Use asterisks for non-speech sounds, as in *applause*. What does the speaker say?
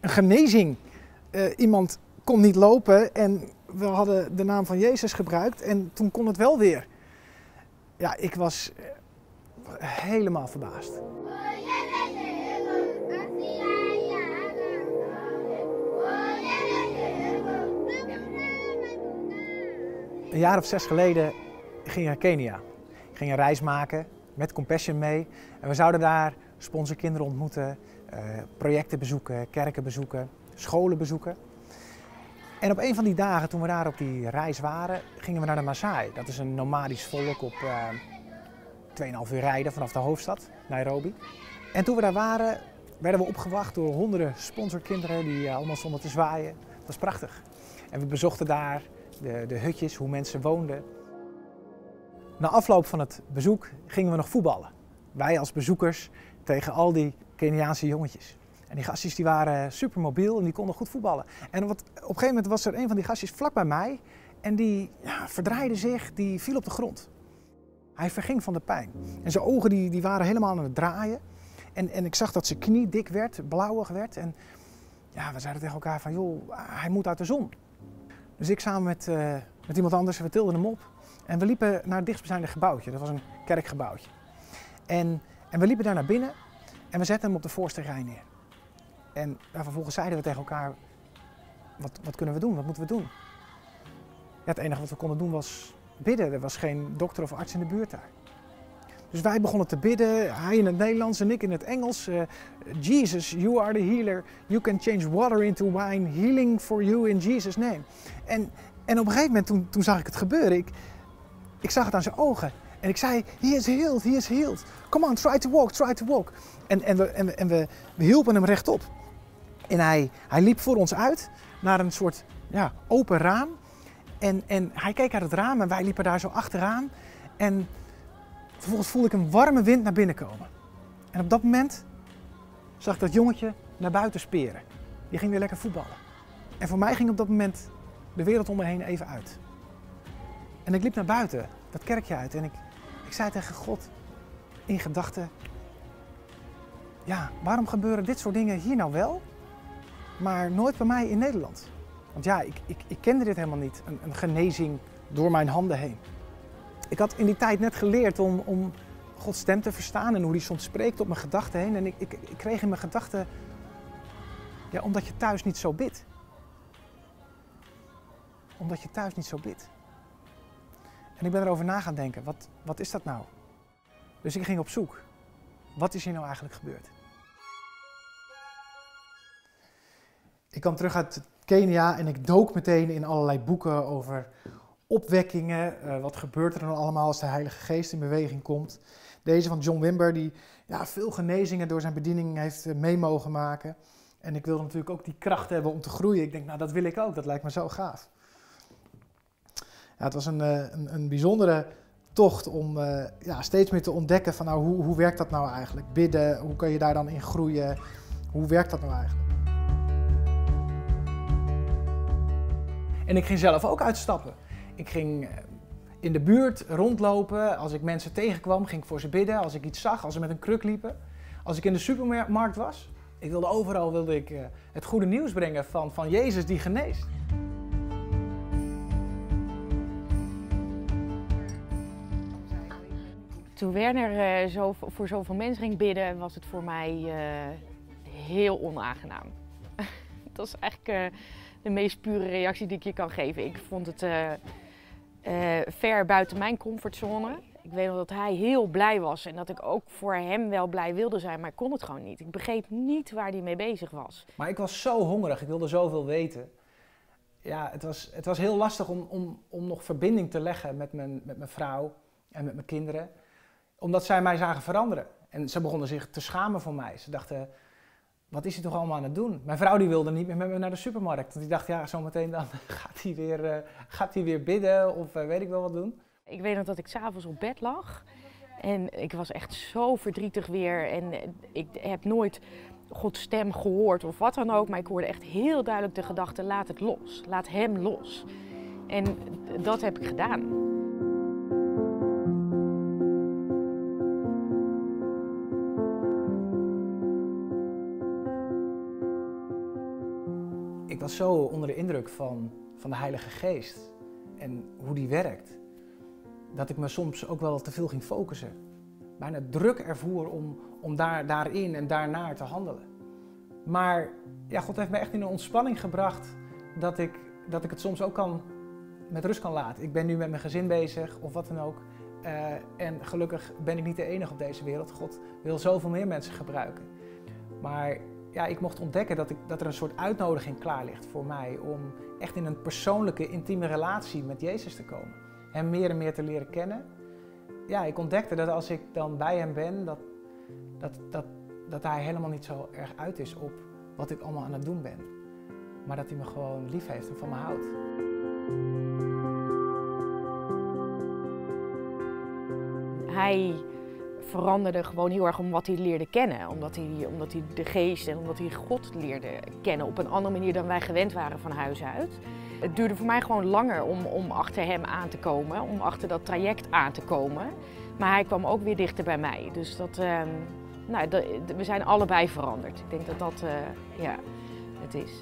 een genezing. Uh, iemand kon niet lopen en we hadden de naam van Jezus gebruikt en toen kon het wel weer. Ja, ik was helemaal verbaasd. Een jaar of zes geleden ging ik naar Kenia. Ik ging een reis maken met Compassion mee. En we zouden daar sponsorkinderen ontmoeten, projecten bezoeken, kerken bezoeken, scholen bezoeken. En op een van die dagen, toen we daar op die reis waren, gingen we naar de Maasai. Dat is een nomadisch volk op uh, 2,5 uur rijden vanaf de hoofdstad, Nairobi. En toen we daar waren, werden we opgewacht door honderden sponsorkinderen die uh, allemaal stonden te zwaaien. Dat was prachtig. En we bezochten daar de, de hutjes, hoe mensen woonden. Na afloop van het bezoek gingen we nog voetballen. Wij als bezoekers tegen al die Keniaanse jongetjes. En die gastjes die waren super mobiel en die konden goed voetballen. En wat, op een gegeven moment was er een van die gastjes vlak bij mij. En die ja, verdraaide zich, die viel op de grond. Hij verging van de pijn. En zijn ogen die, die waren helemaal aan het draaien. En, en ik zag dat zijn knie dik werd, blauwig werd. En ja, we zeiden tegen elkaar van, joh, hij moet uit de zon. Dus ik samen met, uh, met iemand anders, we tilden hem op. En we liepen naar het dichtstbijzijnde gebouwtje. Dat was een kerkgebouwtje. En, en we liepen daar naar binnen en we zetten hem op de voorste rij neer. En vervolgens zeiden we tegen elkaar, wat, wat kunnen we doen? Wat moeten we doen? Ja, het enige wat we konden doen was bidden. Er was geen dokter of arts in de buurt daar. Dus wij begonnen te bidden, hij in het Nederlands en ik in het Engels. Uh, Jesus, you are the healer. You can change water into wine. Healing for you in Jesus' name. En, en op een gegeven moment, toen, toen zag ik het gebeuren. Ik, ik zag het aan zijn ogen. En ik zei, he is healed, he is healed. Come on, try to walk, try to walk. En, en, we, en, we, we hielpen hem rechtop. En hij, hij liep voor ons uit naar een soort ja, open raam. En, en hij keek uit het raam en wij liepen daar zo achteraan. En vervolgens voelde ik een warme wind naar binnen komen. En op dat moment zag ik dat jongetje naar buiten speren. Die ging weer lekker voetballen. En voor mij ging op dat moment de wereld om me heen even uit. En ik liep naar buiten, dat kerkje uit. En ik, ik zei tegen God in gedachten: Ja, waarom gebeuren dit soort dingen hier nou wel, maar nooit bij mij in Nederland? Want ja, ik, ik, ik kende dit helemaal niet, een, genezing door mijn handen heen. Ik had in die tijd net geleerd om, om Gods stem te verstaan en hoe hij soms spreekt op mijn gedachten heen. En ik, ik, ik kreeg in mijn gedachten, ja, omdat je thuis niet zo bidt. Omdat je thuis niet zo bidt. En ik ben erover na gaan denken, wat, wat is dat nou? Dus ik ging op zoek. Wat is hier nou eigenlijk gebeurd? Ik kwam terug uit Kenia en ik dook meteen in allerlei boeken over opwekkingen. Uh, wat gebeurt er dan allemaal als de Heilige Geest in beweging komt? Deze van John Wimber, die ja, veel genezingen door zijn bediening heeft uh, mee mogen maken. En ik wilde natuurlijk ook die kracht hebben om te groeien. Ik denk, nou dat wil ik ook, dat lijkt me zo gaaf. Ja, het was een, uh, een, een, bijzondere tocht om ja, steeds meer te ontdekken van nou, hoe, hoe werkt dat nou eigenlijk? Bidden, hoe kan je daar dan in groeien? Hoe werkt dat nou eigenlijk? En ik ging zelf ook uitstappen. Ik ging eh, in de buurt rondlopen. Als ik mensen tegenkwam, ging ik voor ze bidden. Als ik iets zag, als ze met een kruk liepen. Als ik in de supermarkt was. Ik wilde overal wilde ik, het goede nieuws brengen van, van Jezus die geneest. Toen Werner uh, zo, voor zoveel mensen ging bidden, was het voor mij uh, heel onaangenaam. *laughs* dat is eigenlijk de meest pure reactie die ik je kan geven. Ik vond het ver buiten mijn comfortzone. Ik weet nog dat hij heel blij was en dat ik ook voor hem wel blij wilde zijn, maar ik kon het gewoon niet. Ik begreep niet waar hij mee bezig was. Maar ik was zo hongerig, ik wilde zoveel weten. Ja, het was, het was heel lastig om, om, om nog verbinding te leggen met mijn, met mijn vrouw en met mijn kinderen, omdat zij mij zagen veranderen. En ze begonnen zich te schamen voor mij. Ze dachten, wat is hij toch allemaal aan het doen? Mijn vrouw die wilde niet meer met me naar de supermarkt. Want die dacht, ja, zometeen dan *laughs* gaat hij weer, uh, gaat hij weer bidden of uh, weet ik wel wat doen. Ik weet nog dat ik s'avonds op bed lag. En ik was echt zo verdrietig weer. En ik heb nooit Gods stem gehoord of wat dan ook. Maar ik hoorde echt heel duidelijk de gedachte, laat het los. Laat hem los. En dat heb ik gedaan. Was zo onder de indruk van, van de Heilige Geest en hoe die werkt, dat ik me soms ook wel te veel ging focussen. Bijna druk ervoer om, om daar, daarin en daarnaar te handelen. Maar ja, God heeft me echt in een ontspanning gebracht dat ik, dat ik het soms ook kan, met rust kan laten. Ik ben nu met mijn gezin bezig of wat dan ook. Uh, en gelukkig ben ik niet de enige op deze wereld. God wil zoveel meer mensen gebruiken. Maar ja, ik mocht ontdekken dat, ik, dat er een soort uitnodiging klaar ligt voor mij om echt in een persoonlijke, intieme relatie met Jezus te komen. Hem meer en meer te leren kennen. Ja, ik ontdekte dat als ik dan bij hem ben, dat, dat, dat, dat hij helemaal niet zo erg uit is op wat ik allemaal aan het doen ben. Maar dat hij me gewoon lief heeft en van me houdt. Hij veranderde gewoon heel erg om wat hij leerde kennen. Omdat hij, omdat hij de geest en omdat hij God leerde kennen op een andere manier dan wij gewend waren van huis uit. Het duurde voor mij gewoon langer om, om achter hem aan te komen, om achter dat traject aan te komen. Maar hij kwam ook weer dichter bij mij. Dus dat, uh, nou, we zijn allebei veranderd. Ik denk dat dat uh, ja, het is.